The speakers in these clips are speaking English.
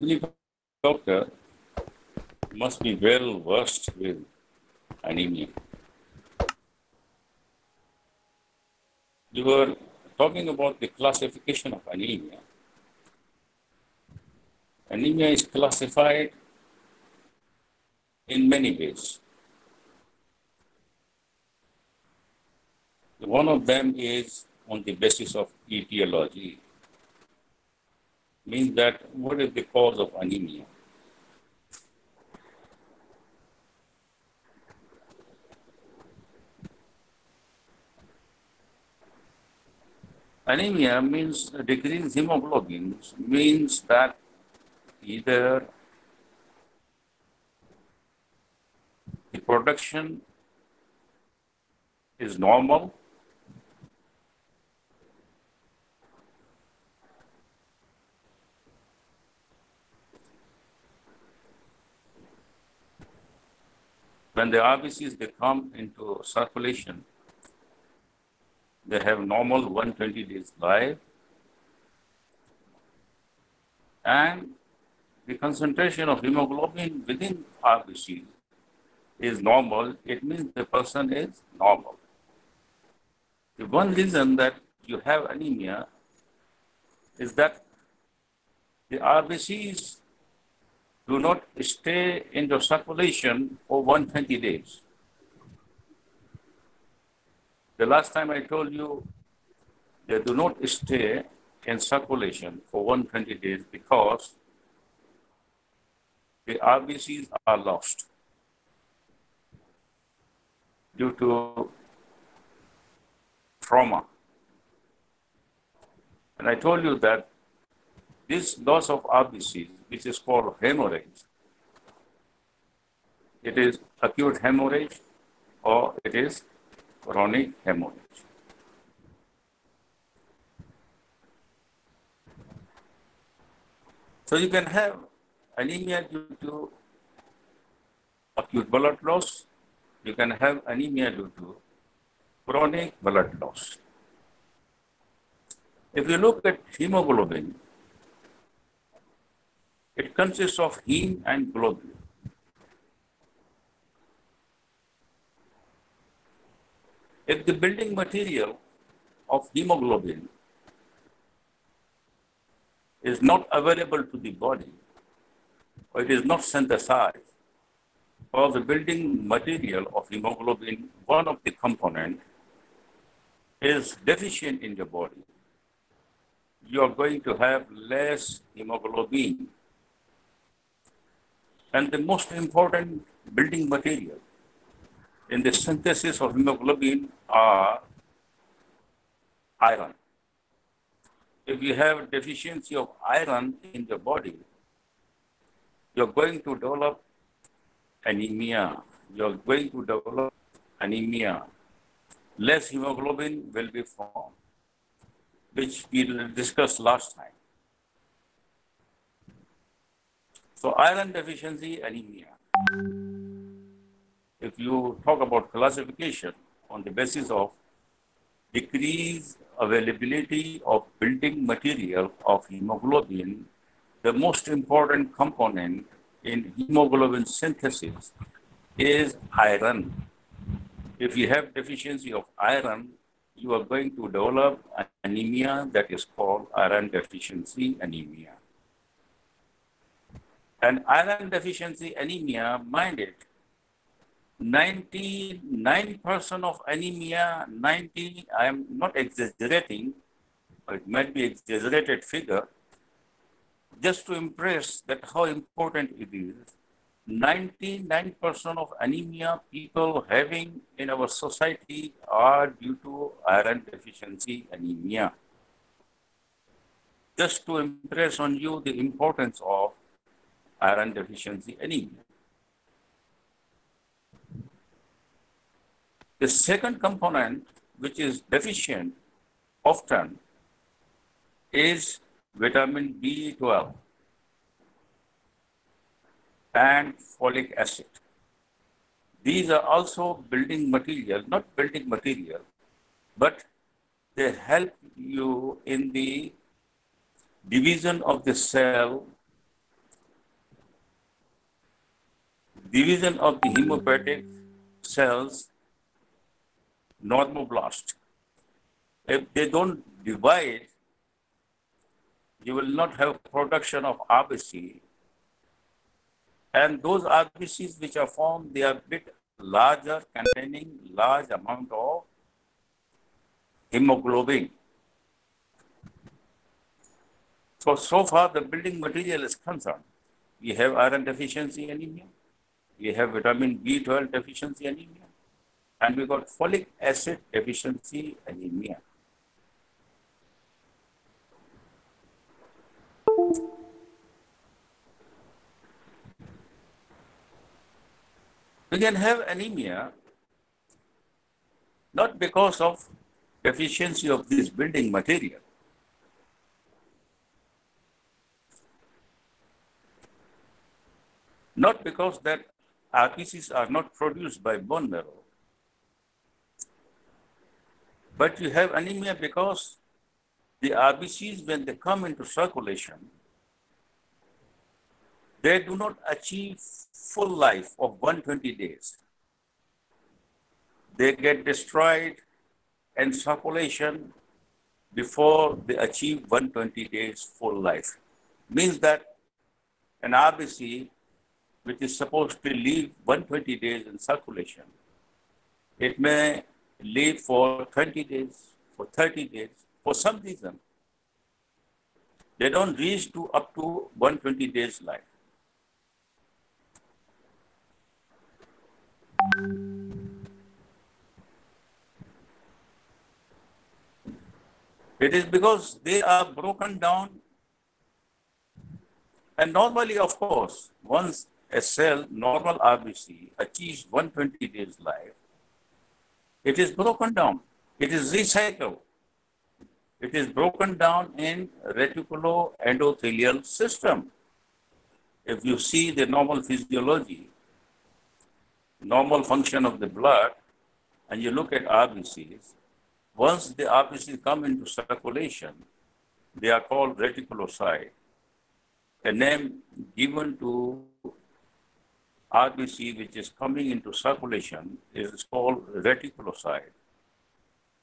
Every doctor must be well versed with anemia. You were talking about the classification of anemia. Anemia is classified in many ways. One of them is on the basis of etiology, means that what is the cause of anemia? Anemia means decreased hemoglobin means that either the production is normal when the RBCs they come into circulation, they have normal 120 days life and the concentration of hemoglobin within RBC is normal, it means the person is normal. The one reason that you have anemia is that the RBCs do not stay in the circulation for 120 days. The last time I told you they do not stay in circulation for 120 days because the RBCs are lost due to trauma. And I told you that this loss of RBCs, which is called hemorrhage, it is acute hemorrhage or it is chronic hemorrhage. So you can have anemia due to acute blood loss. You can have anemia due to chronic blood loss. If you look at hemoglobin, it consists of heme and globin. If the building material of hemoglobin is not available to the body, or it is not synthesized, or the building material of hemoglobin, one of the component, is deficient in your body, you are going to have less hemoglobin. And the most important building material in the synthesis of hemoglobin are iron. If you have deficiency of iron in the body, you're going to develop anemia. You're going to develop anemia. Less hemoglobin will be formed, which we discussed last time. So iron deficiency, anemia if you talk about classification on the basis of decreased availability of building material of hemoglobin, the most important component in hemoglobin synthesis is iron. If you have deficiency of iron, you are going to develop anemia that is called iron deficiency anemia. And iron deficiency anemia, mind it, 99% of anemia, 90, I am not exaggerating, it might be exaggerated figure, just to impress that how important it is. 99% of anemia people having in our society are due to iron deficiency anemia. Just to impress on you the importance of iron deficiency anemia. The second component, which is deficient often, is vitamin B12 and folic acid. These are also building material, not building material, but they help you in the division of the cell division of the hemopoietic cells, normoblast. If they don't divide, you will not have production of RBC. And those RBCs which are formed, they are a bit larger, containing large amount of hemoglobin. So, so far the building material is concerned. We have iron deficiency anemia, we have vitamin B12 deficiency anemia, and we got folic acid deficiency anemia. We can have anemia not because of deficiency of this building material. Not because that RBCs are not produced by bone marrow, but you have anemia because the RBCs, when they come into circulation, they do not achieve full life of 120 days. They get destroyed in circulation before they achieve 120 days full life. Means that an RBC, which is supposed to live 120 days in circulation, it may live for 20 days, for 30 days, for some reason. They don't reach to up to 120 days life. It is because they are broken down. And normally, of course, once a cell, normal RBC, achieves 120 days life, it is broken down. It is recycled. It is broken down in reticuloendothelial system. If you see the normal physiology, normal function of the blood, and you look at RBCs, once the RBCs come into circulation, they are called reticulocyte. A name given to RBC which is coming into circulation is called reticulocyte,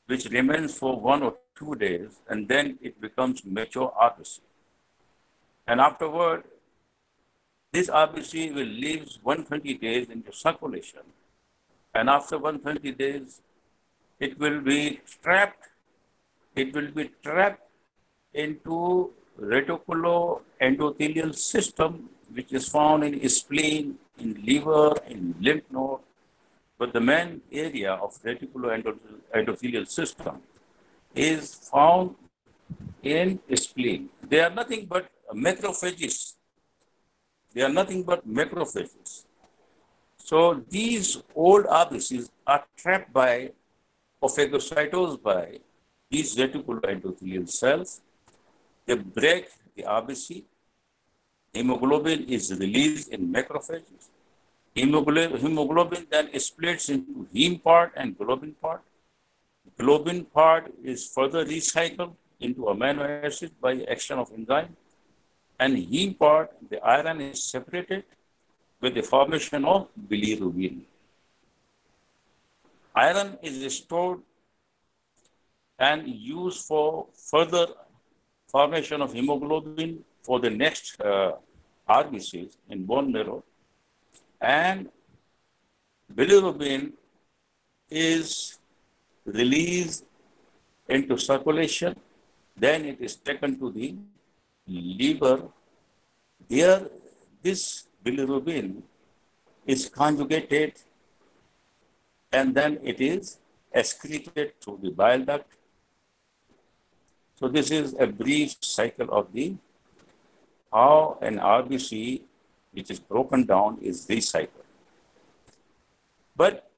which remains for one or two days and then it becomes mature RBC. And afterward, this RBC will live 120 days into circulation. And after 120 days, it will be trapped, it will be trapped into reticuloendothelial system, which is found in spleen, in liver, in lymph node. But the main area of reticuloendothelial system is found in spleen. They are nothing but macrophages. They are nothing but macrophages. So these old RBCs are trapped by or phagocytosed by these reticuloendothelial cells. They break the RBC. Hemoglobin is released in macrophages. Hemoglobin, hemoglobin then splits into heme part and globin part. Globin part is further recycled into amino acid by action of enzyme. And heme part, the iron is separated with the formation of bilirubin. Iron is stored and used for further formation of hemoglobin for the next uh, in bone marrow. And bilirubin is released into circulation, then it is taken to the liver. Here, this bilirubin is conjugated and then it is excreted through the bile duct. So this is a brief cycle of the how an RBC which is broken down is recycled. But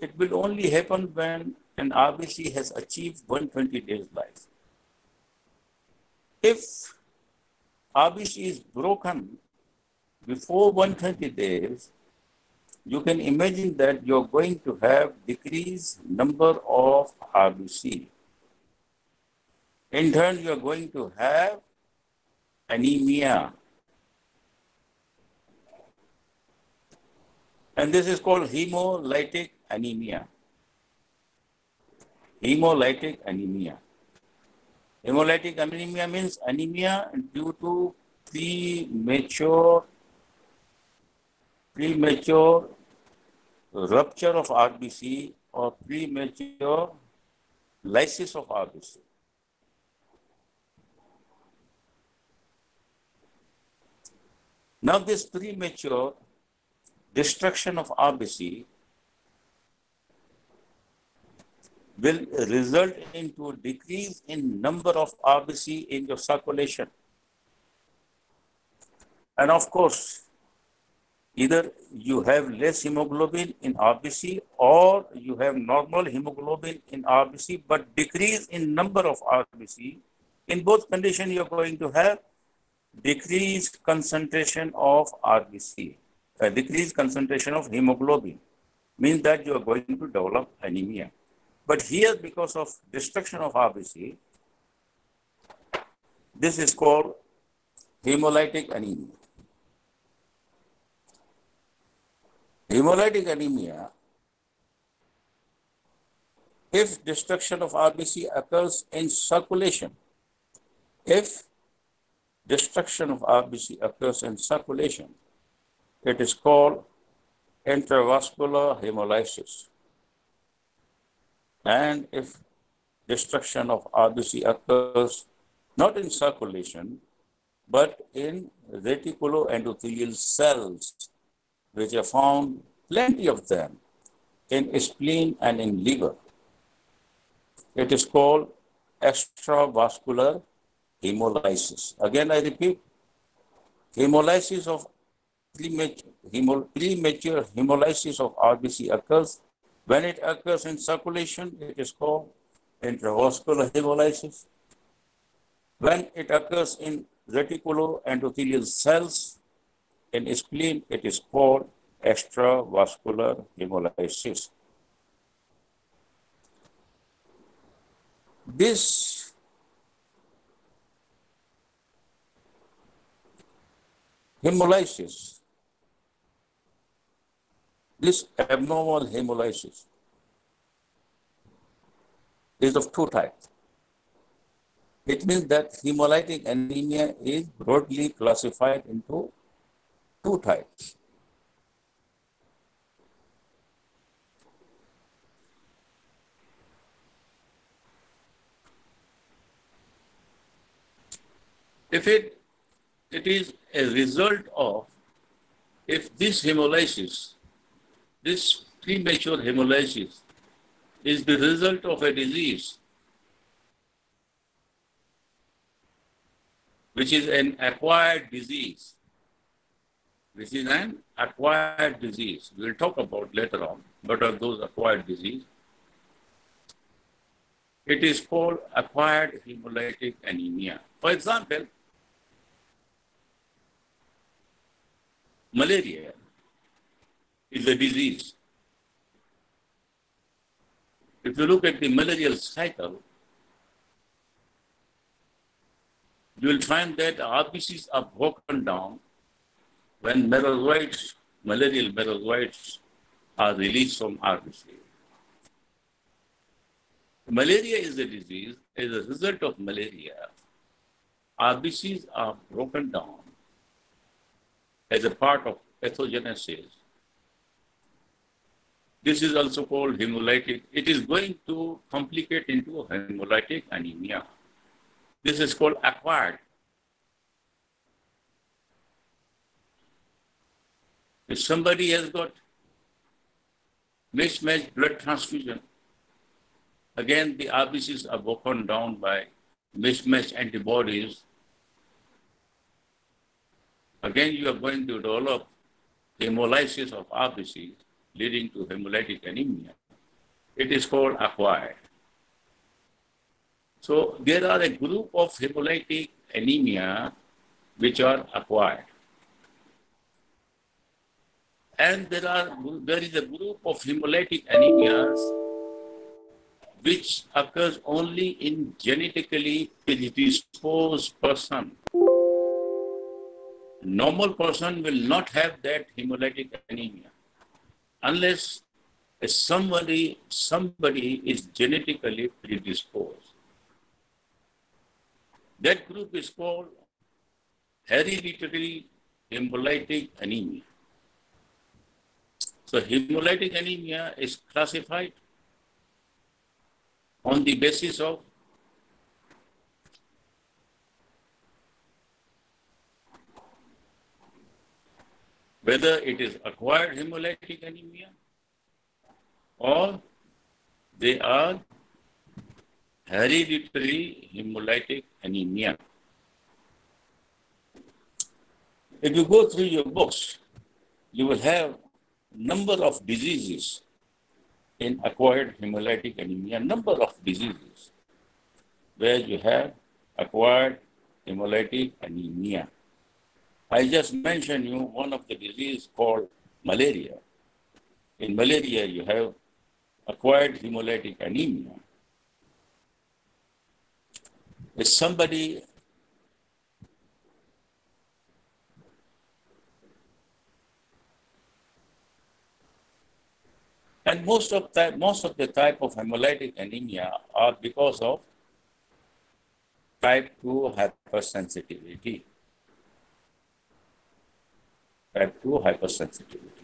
it will only happen when an RBC has achieved 120 days life. If RBC is broken before 120 days, you can imagine that you're going to have decreased number of RBC. In turn, you're going to have anemia. And this is called hemolytic anemia. Hemolytic anemia. Hemolytic anemia means anemia due to premature premature rupture of RBC or premature lysis of RBC. Now this premature destruction of RBC will result into a decrease in number of RBC in your circulation. And of course, either you have less hemoglobin in RBC or you have normal hemoglobin in RBC but decrease in number of RBC. In both conditions, you're going to have decreased concentration of RBC, decreased concentration of hemoglobin means that you are going to develop anemia. But here, because of destruction of RBC, this is called hemolytic anemia. Hemolytic anemia, if destruction of RBC occurs in circulation, if destruction of RBC occurs in circulation, it is called intravascular hemolysis. And if destruction of RBC occurs not in circulation, but in reticuloendothelial cells, which are found plenty of them in spleen and in liver. It is called extravascular hemolysis. Again, I repeat, hemolysis of premature, hemolysis of RBC occurs when it occurs in circulation, it is called intravascular hemolysis. When it occurs in reticuloendothelial cells, in spleen, it is called extravascular hemolysis. This hemolysis this abnormal hemolysis is of two types. It means that hemolytic anemia is broadly classified into two types. If it, it is a result of, if this hemolysis this premature hemolysis is the result of a disease which is an acquired disease, which is an acquired disease. We'll talk about later on what are those acquired disease. It is called acquired hemolytic anemia. For example, malaria is a disease. If you look at the malarial cycle, you will find that RBCs are broken down when merozoites, malarial merozoites are released from RBC. Malaria is a disease. As a result of malaria, RBCs are broken down as a part of pathogenesis this is also called hemolytic. It is going to complicate into hemolytic anemia. This is called acquired. If somebody has got mismatched blood transfusion, again the RBCs are broken down by mismatched antibodies. Again, you are going to develop hemolysis of RBCs leading to hemolytic anemia. It is called acquired. So there are a group of hemolytic anemia which are acquired. And there are there is a group of hemolytic anemias which occurs only in genetically predisposed person. Normal person will not have that hemolytic anemia. unless somebody, somebody is genetically predisposed. That group is called hereditary hemolytic anemia. So hemolytic anemia is classified on the basis of whether it is acquired hemolytic anemia or they are hereditary hemolytic anemia. If you go through your books, you will have number of diseases in acquired hemolytic anemia, number of diseases where you have acquired hemolytic anemia. I just mentioned you one of the disease called malaria. In malaria, you have acquired hemolytic anemia. If somebody And most of that, most of the type of hemolytic anemia are because of type 2 hypersensitivity. Type 2 hypersensitivity.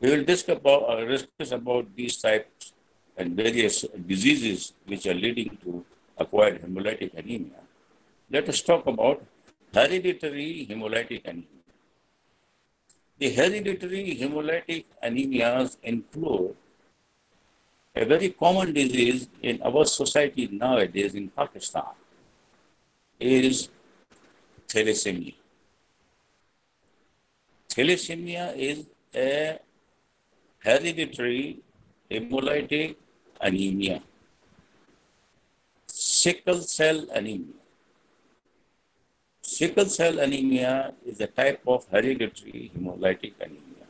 We will discuss about, uh, about these types and various diseases which are leading to acquired hemolytic anemia. Let us talk about hereditary hemolytic anemia. The hereditary hemolytic anemias include a very common disease in our society nowadays in Pakistan is thalassemia. Thalassemia is a hereditary hemolytic anemia, sickle cell anemia. Sickle cell anemia is a type of hereditary hemolytic anemia.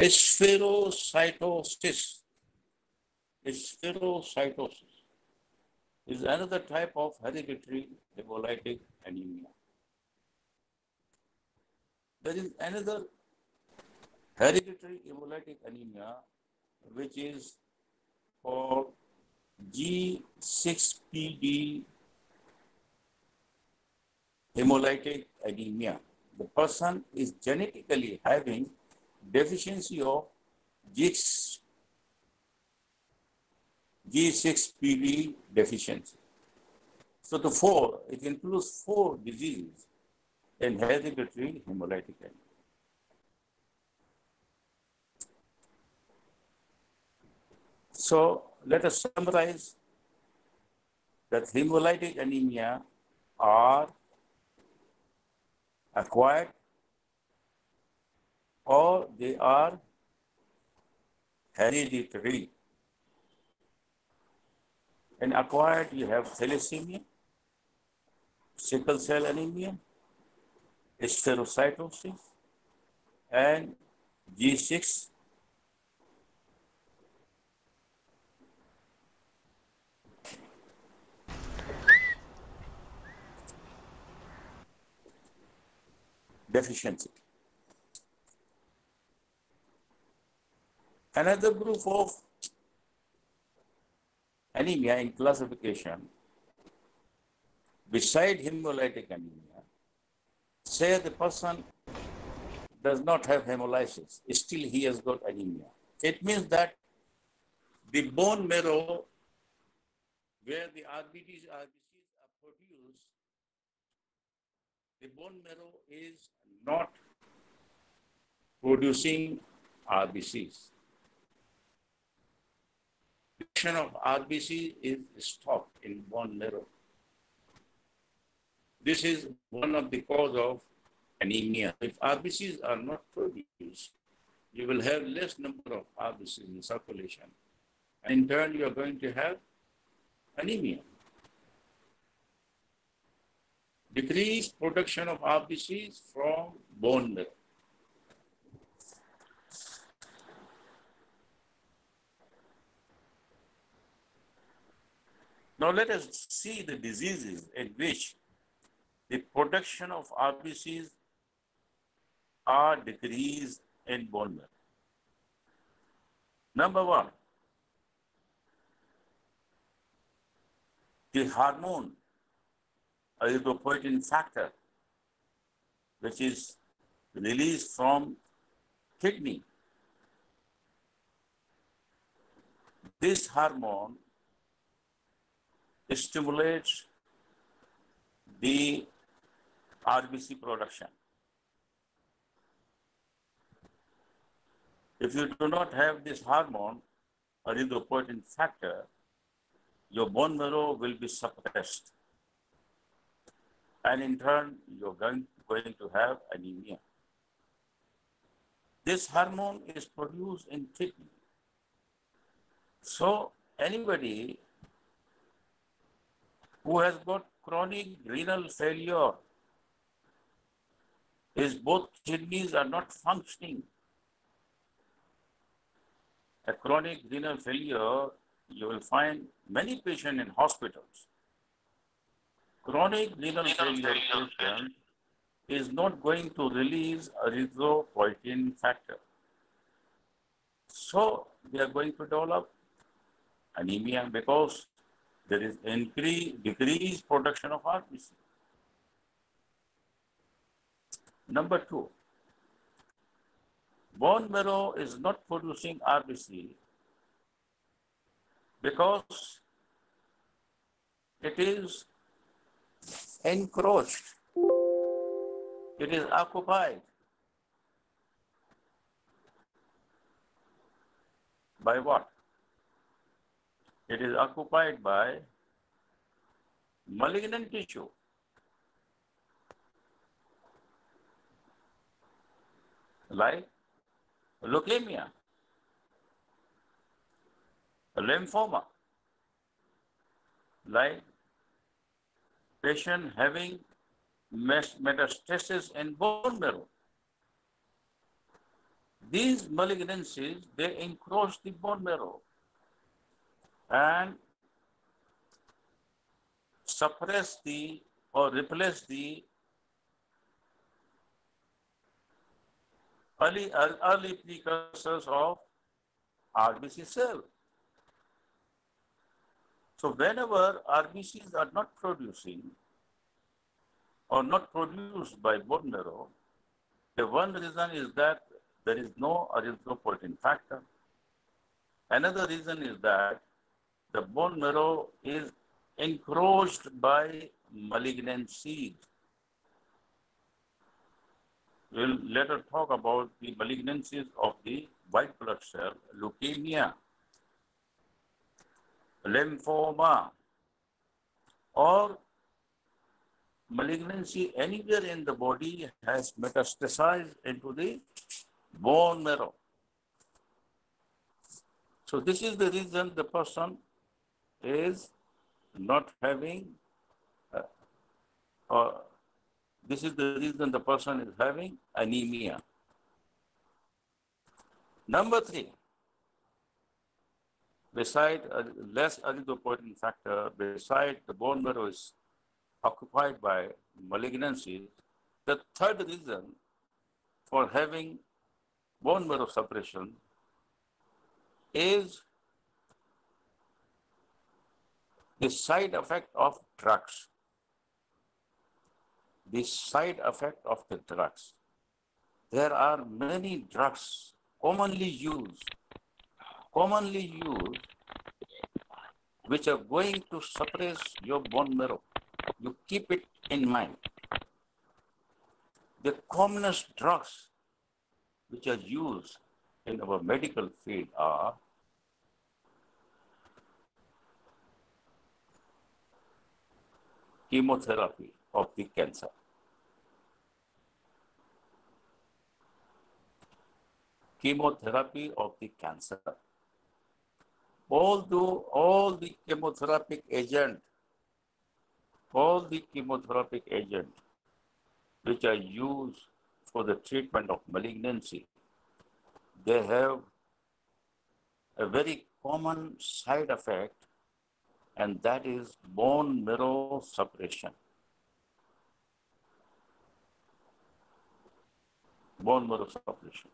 Spherocytosis. Spherocytosis is another type of hereditary hemolytic anemia. There is another hereditary hemolytic anemia which is called G6PD hemolytic anemia. The person is genetically having deficiency of G6, G6PD deficiency. So the four, it includes four diseases in hemolytic anemia. So let us summarize that hemolytic anemia are acquired or they are hereditary. In acquired, you have thalassemia, sickle cell anemia, spherocytosis, and G6 deficiency. Another group of anemia in classification, beside hemolytic anemia, say the person does not have hemolysis, still he has got anemia. It means that the bone marrow where the RBCs, RBCs are produced, the bone marrow is not producing RBCs. Production of RBC is stopped in bone marrow. This is one of the cause of anemia. If RBCs are not produced, you will have less number of RBCs in circulation. And in turn, you are going to have anemia. Decreased production of RBCs from bone marrow. Now let us see the diseases in which the production of RBCs are decreased in bone marrow. Number one, the hormone erythropoietin factor, which is released from kidney. This hormone stimulates the RBC production. If you do not have this hormone, erythropoietin factor, your bone marrow will be suppressed. And in turn, you're going, going to have anemia. This hormone is produced in kidney. So anybody who has got chronic renal failure, his both kidneys are not functioning. A chronic renal failure, you will find many patients in hospitals. Chronic renal failure patient is not going to release erythropoietin factor. So they are going to develop anemia because there is increase, decreased production of RBC. Number two, bone marrow is not producing RBC because it is encroached, it is occupied by what? It is occupied by malignant tissue. Like leukemia, lymphoma, like patient having metastasis in bone marrow. These malignancies, they encroach the bone marrow and suppress the or replace the early, early precursors of RBC cell. So whenever RBCs are not producing or not produced by bone marrow, the one reason is that there is no erythropoietin factor. Another reason is that the bone marrow is encroached by malignant seeds. We'll later talk about the malignancies of the white blood cell, leukemia, lymphoma, or malignancy anywhere in the body has metastasized into the bone marrow. So this is the reason the person is not having, uh, uh, this is the reason the person is having anemia. Number three, beside a less erythropoietin factor, beside the bone marrow is occupied by malignancies, the third reason for having bone marrow suppression is the side effect of drugs. The side effect of the drugs. There are many drugs commonly used, commonly used, which are going to suppress your bone marrow. You keep it in mind. The commonest drugs which are used in our medical field are chemotherapy of the cancer. Chemotherapy of the cancer. Although all the chemotherapeutic agent, all the chemotherapeutic agent which are used for the treatment of malignancy, they have a very common side effect and that is bone marrow suppression. bone marrow suppression.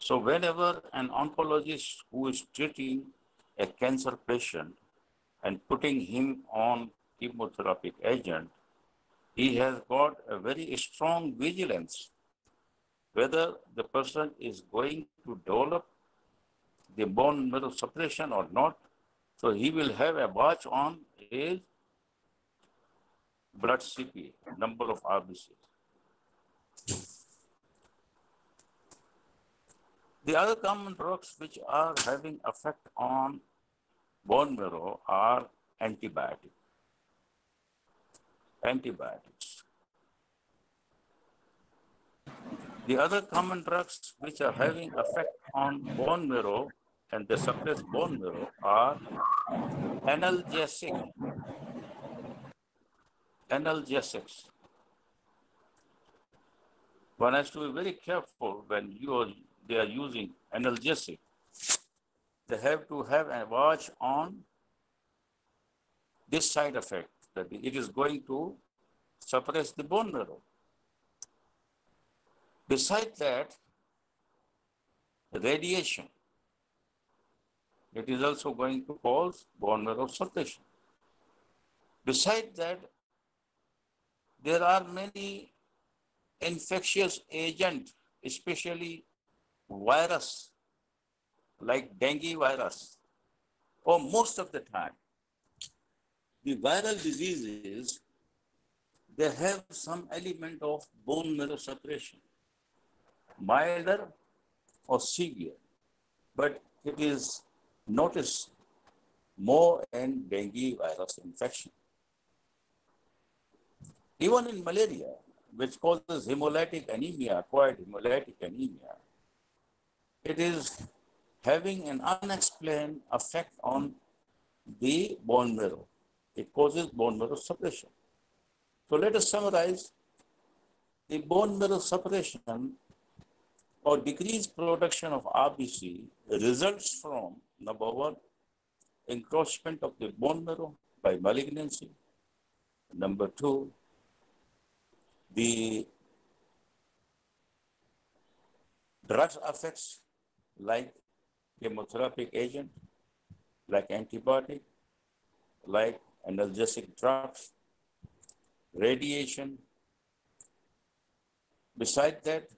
So whenever an oncologist who is treating a cancer patient and putting him on chemotherapeutic agent, he has got a very strong vigilance whether the person is going to develop the bone marrow suppression or not. So he will have a watch on his blood CP, number of RBCs. The other common drugs which are having effect on bone marrow are antibiotics. Antibiotics. The other common drugs which are having effect on bone marrow and they suppress bone marrow are analgesic. Analgesics. One has to be very careful when you are, they are using analgesic. They have to have a watch on this side effect that it is going to suppress the bone marrow. Besides that, radiation, it is also going to cause bone marrow suppression. Besides that, there are many infectious agents, especially virus, like dengue virus, or most of the time. The viral diseases, they have some element of bone marrow suppression, milder or severe, but it is noticed more in dengue virus infection. Even in malaria, which causes hemolytic anemia, acquired hemolytic anemia, it is having an unexplained effect on the bone marrow. It causes bone marrow suppression. So let us summarize the bone marrow suppression or decreased production of RBC results from number one, encroachment of the bone marrow by malignancy. Number two, the drugs effects like chemotherapeutic agent, like antibiotic, like analgesic drugs, radiation. Besides that,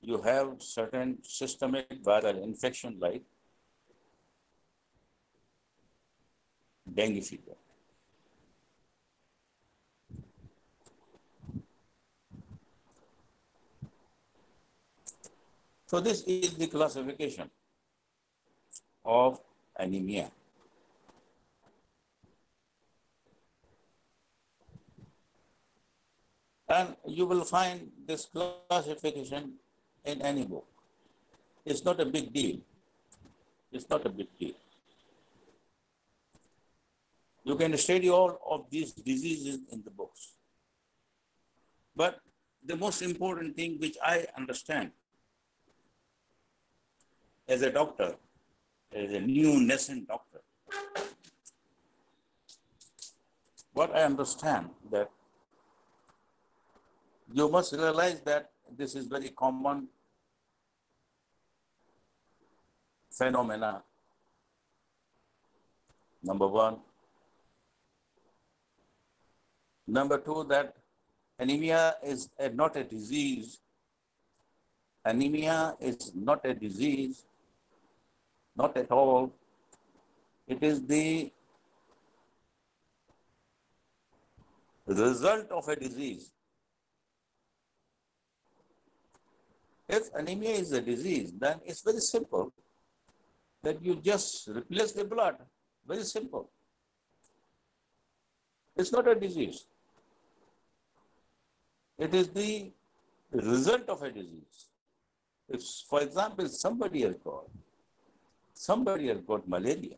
you have certain systemic viral infection like dengue fever. So this is the classification of anemia. And you will find this classification in any book. It's not a big deal. It's not a big deal. You can study all of these diseases in the books. But the most important thing which I understand as a doctor, as a new nascent doctor, what I understand that you must realize that this is very common phenomena. Number one. Number two, that anemia is not a disease. Anemia is not a disease, not at all. It is the result of a disease. If anemia is a disease, then it's very simple that you just replace the blood. Very simple. It's not a disease. It is the result of a disease. If, for example, somebody has got, somebody has got malaria,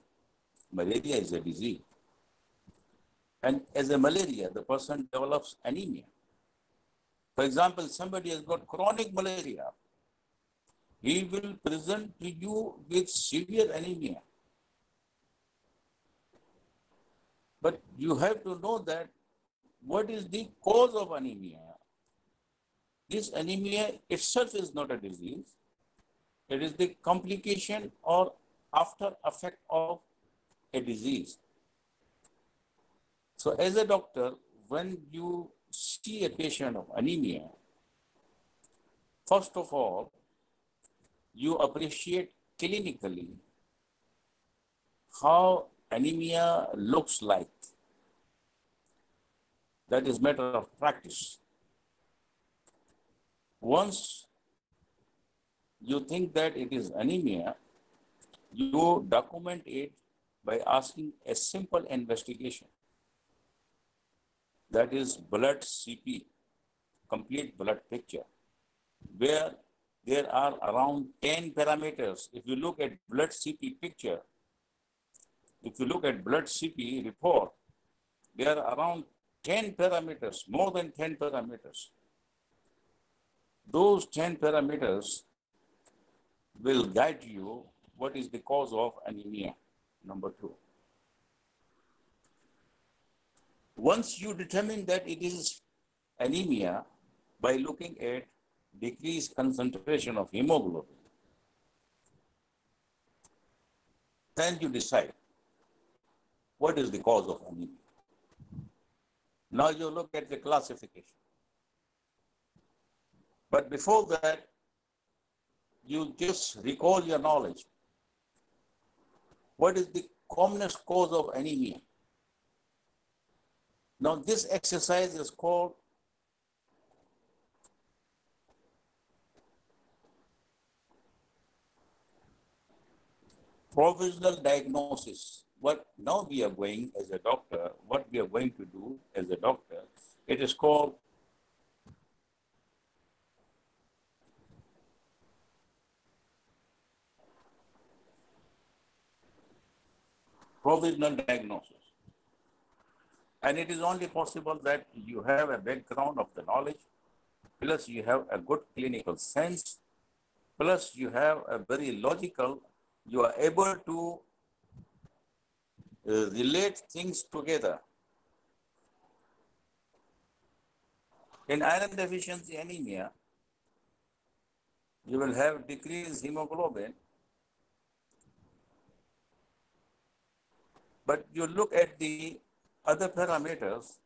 malaria is a disease. And as a malaria, the person develops anemia. For example, somebody has got chronic malaria, he will present to you with severe anemia. But you have to know that what is the cause of anemia? this anemia itself is not a disease. It is the complication or after effect of a disease. So as a doctor, when you see a patient of anemia, first of all, you appreciate clinically how anemia looks like. That is matter of practice. Once you think that it is anemia, you document it by asking a simple investigation. That is blood CP, complete blood picture, where there are around 10 parameters. If you look at blood CP picture, if you look at blood CP report, there are around 10 parameters, more than 10 parameters. Those 10 parameters will guide you what is the cause of anemia, number two. Once you determine that it is anemia by looking at decreased concentration of hemoglobin, then you decide what is the cause of anemia. Now you look at the classification. But before that, you just recall your knowledge. What is the commonest cause of anemia? Now, this exercise is called provisional diagnosis. What now we are going as a doctor, what we are going to do as a doctor, it is called provisional diagnosis. And it is only possible that you have a background of the knowledge, plus you have a good clinical sense, plus you have a very logical, you are able to uh, relate things together. In iron deficiency anemia, you will have decreased hemoglobin But you look at the other parameters,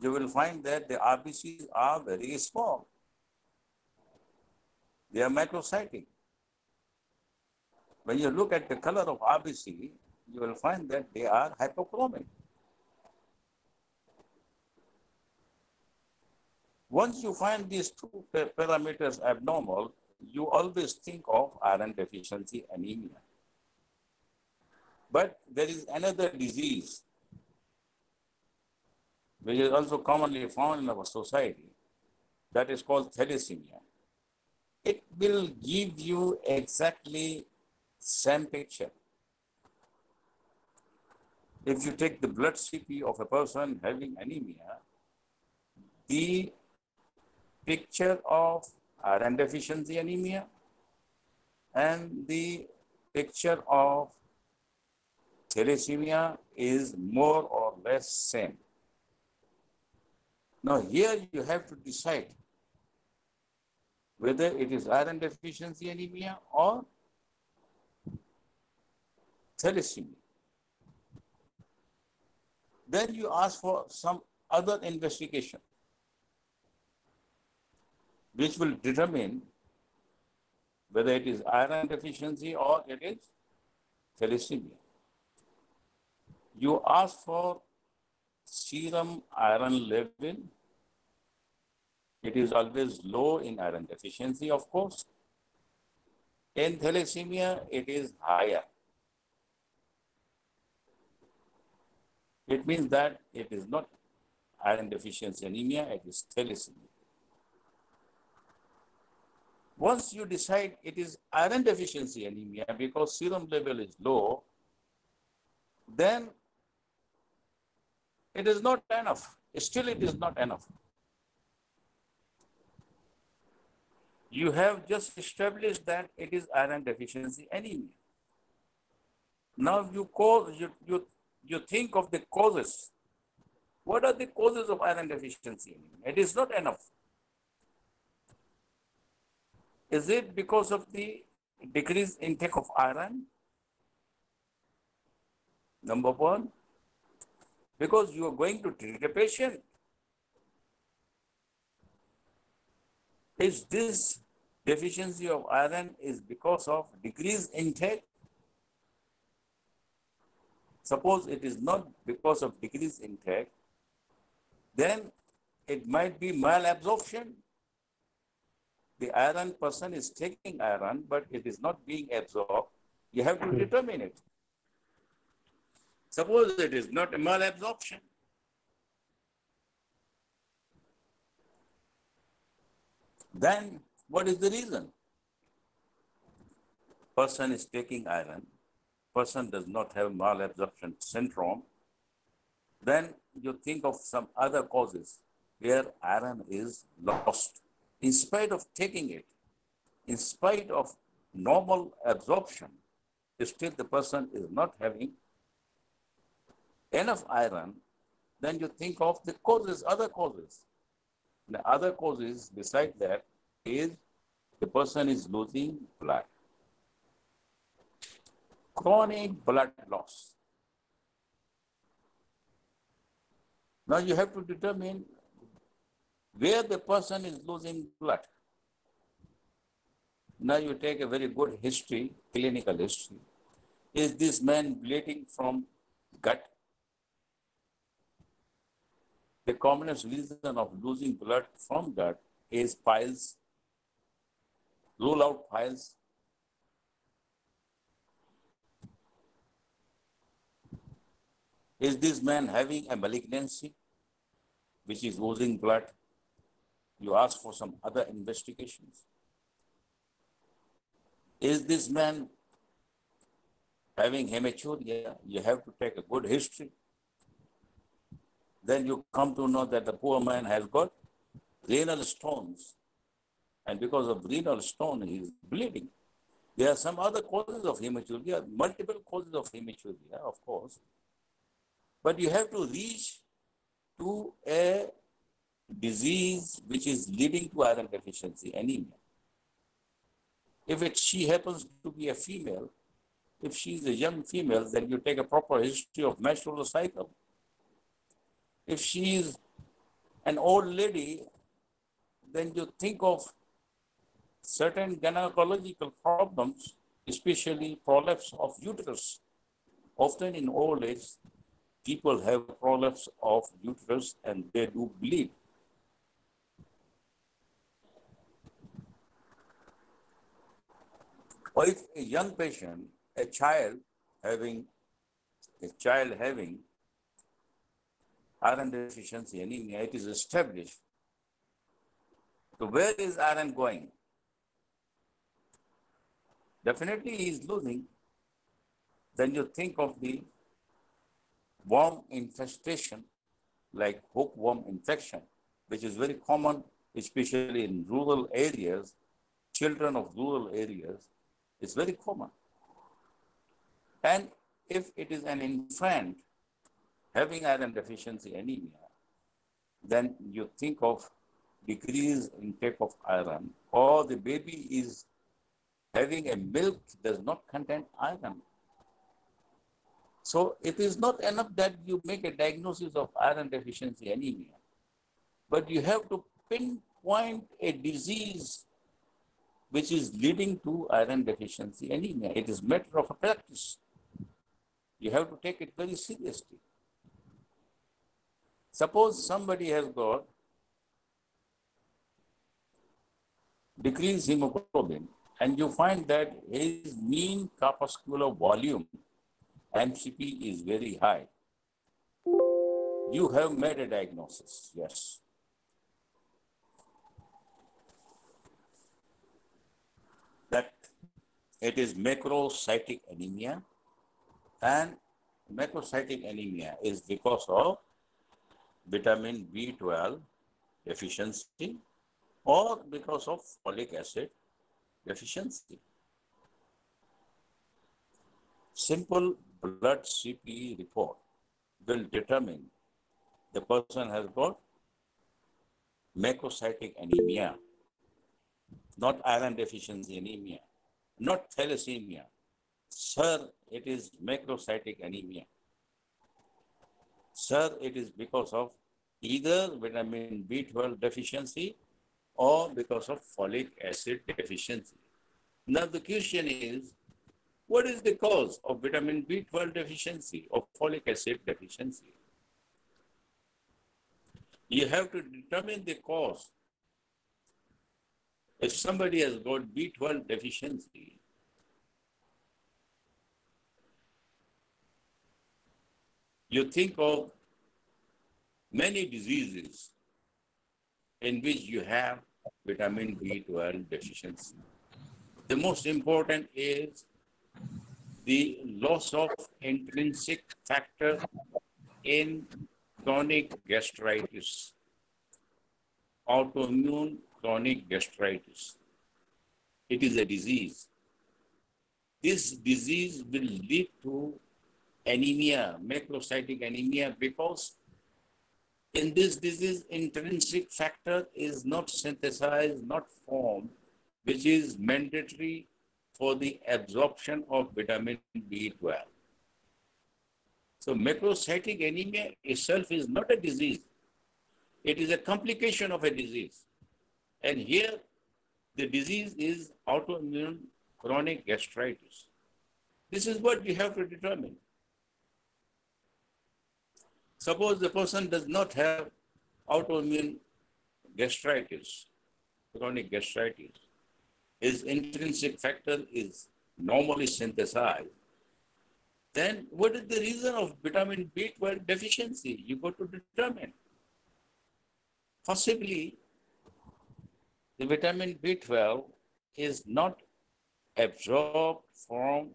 you will find that the RBCs are very small. They are macrocytic. When you look at the color of RBC, you will find that they are hypochromic. Once you find these two parameters abnormal, you always think of iron deficiency anemia. But there is another disease which is also commonly found in our society that is called thalassemia. It will give you exactly same picture. If you take the blood CP of a person having anemia, the picture of iron deficiency anemia and the picture of thalassemia is more or less same. Now here you have to decide whether it is iron deficiency anemia or thalassemia. Then you ask for some other investigation which will determine whether it is iron deficiency or it is thalassemia you ask for serum iron level. It is always low in iron deficiency, of course. In thalassemia, it is higher. It means that it is not iron deficiency anemia, it is thalassemia. Once you decide it is iron deficiency anemia because serum level is low, then it is not enough. Still, it is not enough. You have just established that it is iron deficiency anemia. Now you cause you, you you think of the causes. What are the causes of iron deficiency? It is not enough. Is it because of the decreased intake of iron? Number one, because you are going to treat a patient. Is this deficiency of iron is because of decreased intake? Suppose it is not because of decreased intake, then it might be malabsorption. The iron person is taking iron, but it is not being absorbed. You have to hmm. determine it. Suppose it is not a malabsorption. Then what is the reason? Person is taking iron, person does not have malabsorption syndrome, then you think of some other causes where iron is lost. In spite of taking it, in spite of normal absorption, still the person is not having enough iron, then you think of the causes, other causes. The other causes beside that is the person is losing blood. Chronic blood loss. Now you have to determine where the person is losing blood. Now you take a very good history, clinical history. Is this man bleeding from gut? The commonest reason of losing blood from gut is piles, rule out piles. Is this man having a malignancy which is losing blood? You ask for some other investigations. Is this man having hematuria? You have to take a good history. Then you come to know that the poor man has got renal stones. And because of renal stone, he is bleeding. There are some other causes of hematuria, multiple causes of hematuria, of course. But you have to reach to a disease which is leading to iron deficiency, anemia. If it, she happens to be a female, if she is a young female, then you take a proper history of menstrual cycle. If she is an old lady, then you think of certain gynecological problems, especially prolapse of uterus. Often in old age, people have prolapse of uterus and they do bleed. Or if a young patient, a child having a child having iron deficiency anemia, it is established. So where is iron going? Definitely he is losing. Then you think of the worm infestation, like hookworm infection, which is very common, especially in rural areas, children of rural areas, it's very common. And if it is an infant having iron deficiency anemia, then you think of decreased intake of iron, or the baby is having a milk does not contain iron. So it is not enough that you make a diagnosis of iron deficiency anemia, but you have to pinpoint a disease which is leading to iron deficiency anemia. It is matter of a practice. You have to take it very seriously. Suppose somebody has got decreased hemoglobin and you find that his mean corpuscular volume, MCV, is very high. You have made a diagnosis, yes. That it is macrocytic anemia and macrocytic anemia is because of vitamin B12 deficiency or because of folic acid deficiency. Simple blood CPE report will determine the person has got macrocytic anemia. not iron deficiency anemia, not thalassemia. Sir, it is macrocytic anemia. Sir, it is because of either vitamin B12 deficiency or because of folic acid deficiency. Now the question is, what is the cause of vitamin B12 deficiency or folic acid deficiency? You have to determine the cause. If somebody has got B12 deficiency, you think of many diseases in which you have vitamin B12 deficiency. The most important is the loss of intrinsic factor in chronic gastritis, autoimmune chronic gastritis. It is a disease. This disease will lead to anemia, macrocytic anemia, because in this disease, intrinsic factor is not synthesized, not formed, which is mandatory for the absorption of vitamin B12. So macrocytic anemia itself is not a disease. It is a complication of a disease. And here, the disease is autoimmune chronic gastritis. This is what we have to determine. Suppose the person does not have autoimmune gastritis, chronic gastritis. His intrinsic factor is normally synthesized. Then what is the reason of vitamin B12 deficiency? You got to determine. Possibly the vitamin B12 is not absorbed from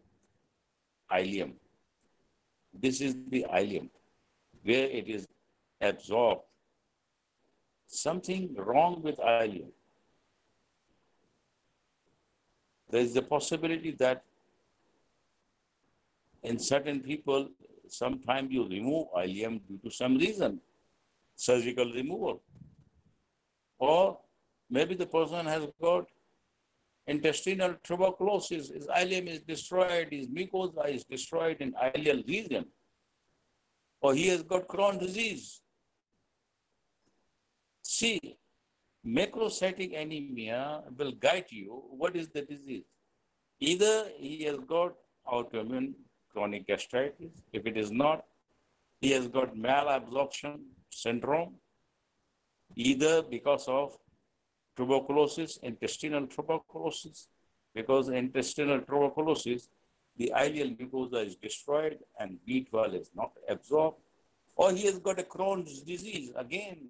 ileum. This is the ileum where it is absorbed. Something wrong with ileum. There is the possibility that in certain people, sometimes you remove ileum due to some reason, surgical removal. Or maybe the person has got intestinal tuberculosis, his ileum is destroyed, his mucosa is destroyed in ileal region, or he has got Crohn's disease. See, macrocytic anemia will guide you what is the disease. Either he has got autoimmune chronic gastritis. If it is not, he has got malabsorption syndrome, either because of tuberculosis, intestinal tuberculosis, because intestinal tuberculosis, the ileal mucosa is destroyed and B12 is not absorbed, or he has got a Crohn's disease. Again,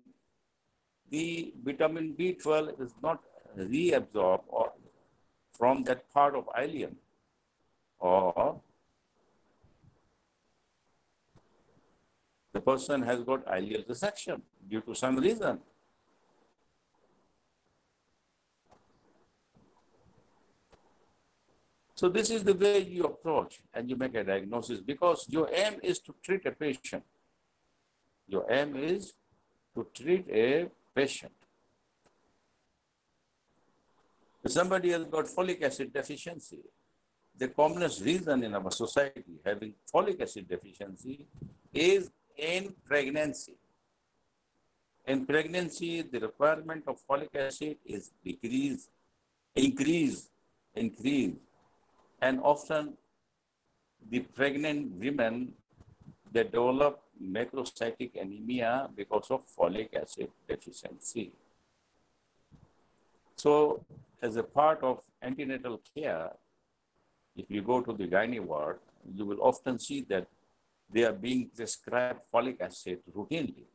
the vitamin B12 is not reabsorbed or from that part of ileum, or the person has got ileal resection due to some reason. So this is the way you approach and you make a diagnosis because your aim is to treat a patient. Your aim is to treat a patient. Somebody has got folic acid deficiency, the commonest reason in our society having folic acid deficiency is in pregnancy. In pregnancy, the requirement of folic acid is decreased, increase, increase and often the pregnant women, they develop macrocytic anemia because of folic acid deficiency. So as a part of antenatal care, if you go to the gynae ward, you will often see that they are being prescribed folic acid routinely.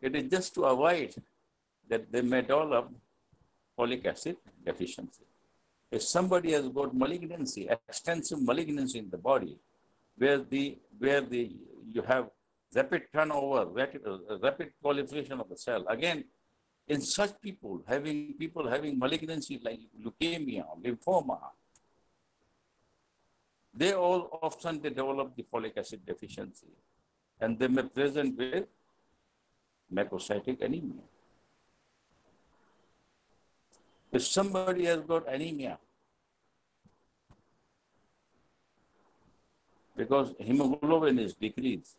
It is just to avoid that they may develop folic acid deficiency. If somebody has got malignancy, extensive malignancy in the body, where the where the you have rapid turnover, rapid, uh, rapid proliferation of the cell. Again, in such people, having people having malignancy like leukemia, lymphoma, they all often they develop the folic acid deficiency, and they may present with macrocytic anemia. If somebody has got anemia, because hemoglobin is decreased,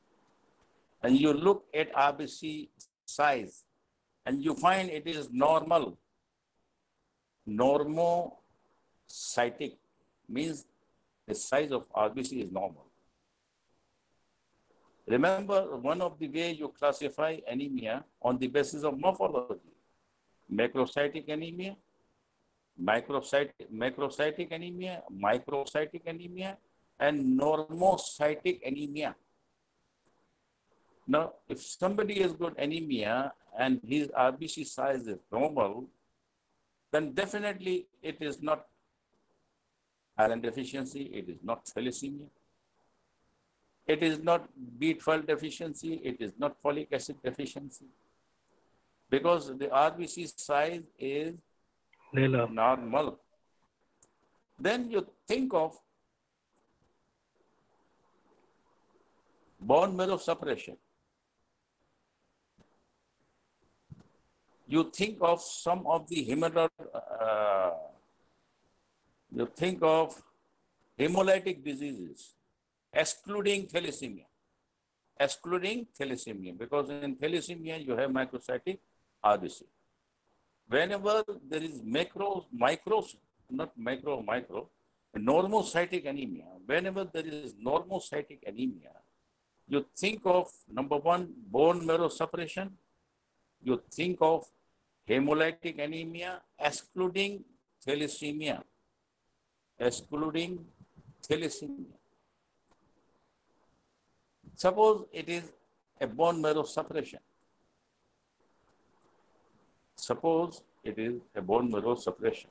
and you look at RBC size and you find it is normal, normocytic means the size of RBC is normal. Remember, one of the way you classify anemia on the basis of morphology, macrocytic anemia, microcytic, macrocytic anemia, microcytic anemia, and normocytic anemia. Now, if somebody has got anemia and his RBC size is normal, then definitely it is not iron deficiency, it is not thalassemia, it is not B12 deficiency, it is not folic acid deficiency. Because the RBC size is. Normal. Then you think of bone marrow suppression. You think of some of the hematod, uh, you think of hemolytic diseases, excluding thalassemia, excluding thalassemia, because in thalassemia you have microcytic RBC. Whenever there is macro, micro, not micro, micro, normocytic anemia, whenever there is normocytic anemia, you think of number one, bone marrow suppression, you think of hemolytic anemia, excluding thalassemia, excluding thalassemia. Suppose it is a bone marrow suppression. Suppose it is a bone marrow suppression.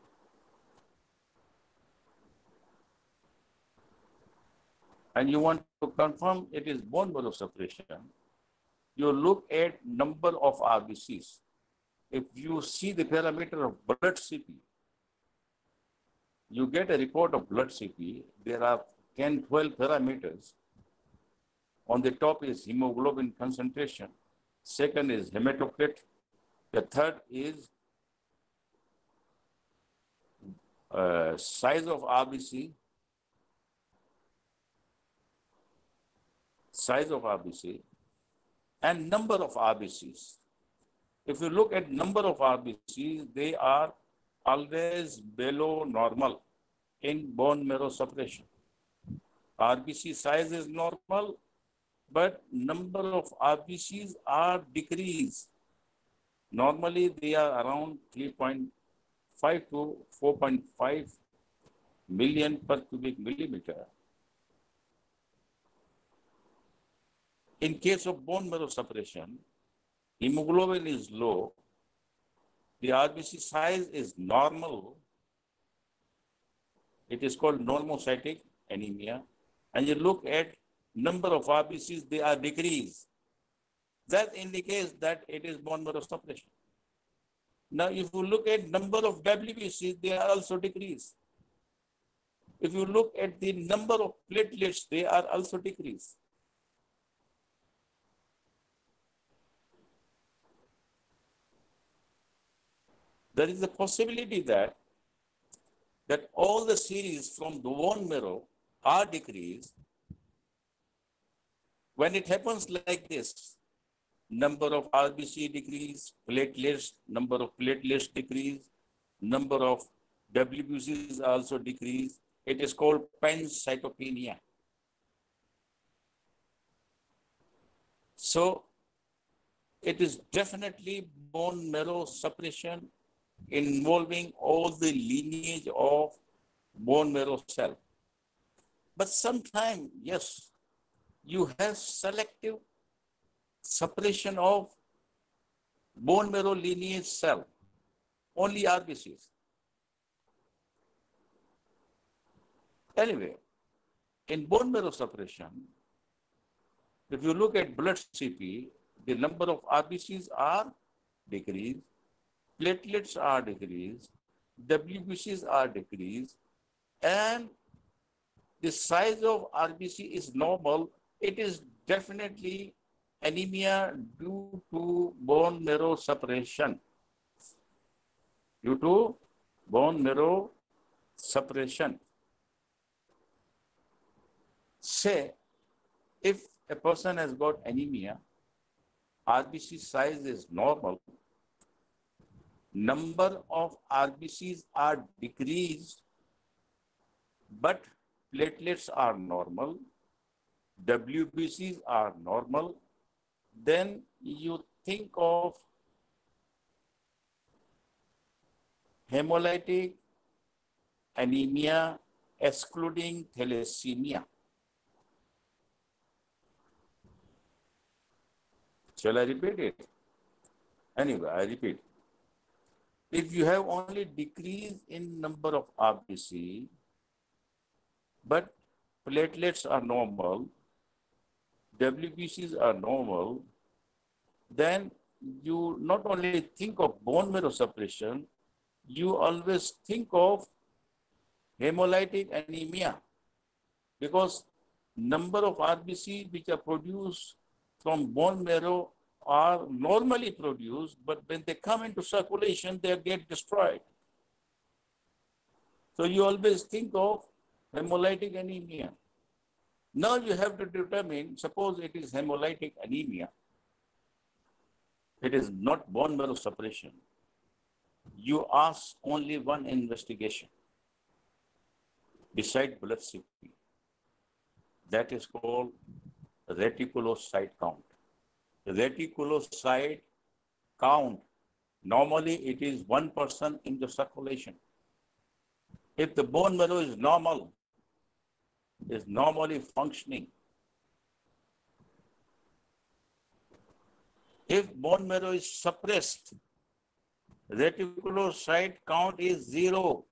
And you want to confirm it is bone marrow suppression, you look at number of RBCs. If you see the parameter of blood CP, you get a report of blood CP. There are 10, 12 parameters. On the top is hemoglobin concentration. Second is hematocrit. The third is uh, size of RBC, size of RBC, and number of RBCs. If you look at number of RBCs, they are always below normal in bone marrow suppression. RBC size is normal, but number of RBCs are decreased. Normally, they are around 3.5 to 4.5 million per cubic millimeter. In case of bone marrow suppression, hemoglobin is low, the RBC size is normal. It is called normocytic anemia. And you look at number of RBCs, they are decreased. That indicates that it is bone marrow suppression. Now, if you look at number of WBCs, they are also decreased. If you look at the number of platelets, they are also decreased. There is a possibility that that all the series from the bone marrow are decreased. When it happens like this, number of RBC decrease, platelets, number of platelets decrease, number of WBCs also decrease. It is called pancytopenia. So it is definitely bone marrow suppression involving all the lineage of bone marrow cell. But sometimes, yes, you have selective suppression of bone marrow lineage cell, only RBCs. Anyway, in bone marrow suppression, if you look at blood CP, the number of RBCs are decreased, platelets are decreased, WBCs are decreased, and the size of RBC is normal. It is definitely anemia due to bone marrow suppression. Due to bone marrow suppression. Say, if a person has got anemia, RBC size is normal, number of RBCs are decreased, but platelets are normal, WBCs are normal, then you think of hemolytic anemia excluding thalassemia. Shall I repeat it? Anyway, I repeat. If you have only decrease in number of RBC, but platelets are normal, WBCs are normal, then you not only think of bone marrow suppression, you always think of hemolytic anemia because number of RBC which are produced from bone marrow are normally produced, but when they come into circulation, they get destroyed. So you always think of hemolytic anemia. Now you have to determine, suppose it is hemolytic anemia, it is not bone marrow suppression. You ask only one investigation beside blood CP. That is called reticulocyte count. Reticulocyte count, normally it is 1% in the circulation. If the bone marrow is normal, is normally functioning, if bone marrow is suppressed, reticulocyte count is zero.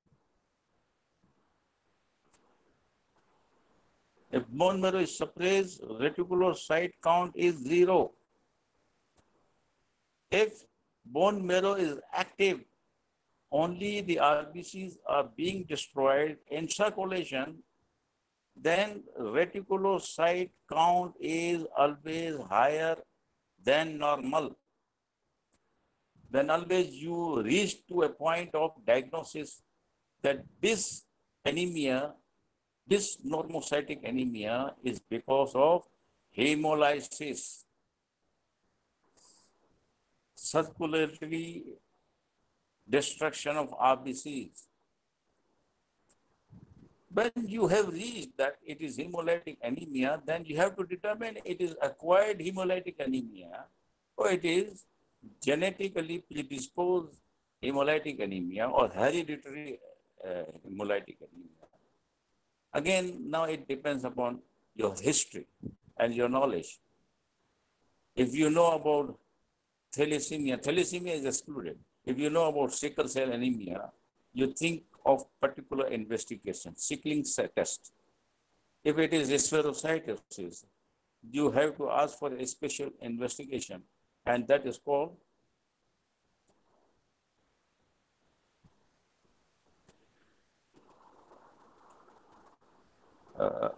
If bone marrow is suppressed, reticulocyte count is zero. If bone marrow is active, only the RBCs are being destroyed in circulation, then reticulocyte count is always higher than normal. Then always you reach to a point of diagnosis that this anemia, this normocytic anemia is because of hemolysis circulatory destruction of RBCs. When you have reached that it is hemolytic anemia, then you have to determine it is acquired hemolytic anemia or it is genetically predisposed hemolytic anemia or hereditary uh, hemolytic anemia. Again, now it depends upon your history and your knowledge. If you know about thalassemia. Thalassemia is excluded. If you know about sickle cell anemia, you think of particular investigation, sickling test. If it is spherocytosis, you have to ask for a special investigation, and that is called uh,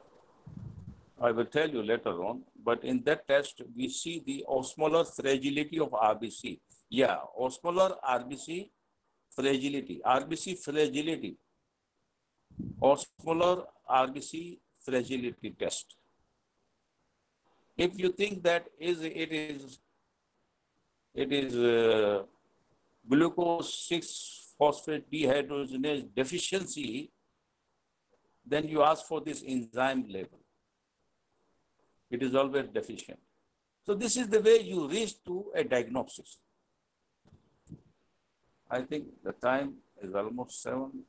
I will tell you later on, but in that test, we see the osmolar fragility of RBC. Yeah, osmolar RBC fragility, RBC fragility, osmolar RBC fragility test. If you think that is it is it is uh, glucose 6 phosphate dehydrogenase deficiency, then you ask for this enzyme level it is always deficient. So this is the way you reach to a diagnosis. I think the time is almost seven.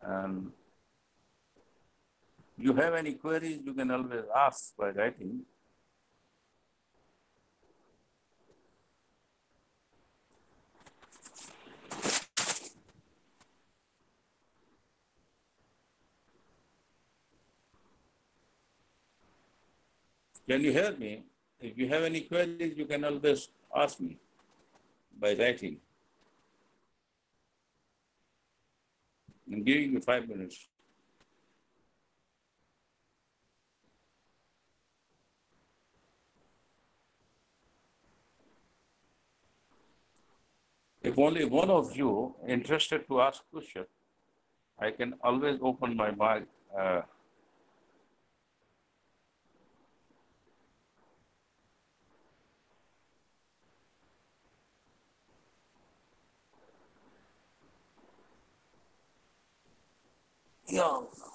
And you have any queries, you can always ask by writing. Can you hear me? If you have any queries, you can always ask me by writing. I'm giving you five minutes. If only one of you interested to ask question, I can always open my mic. Uh, 要了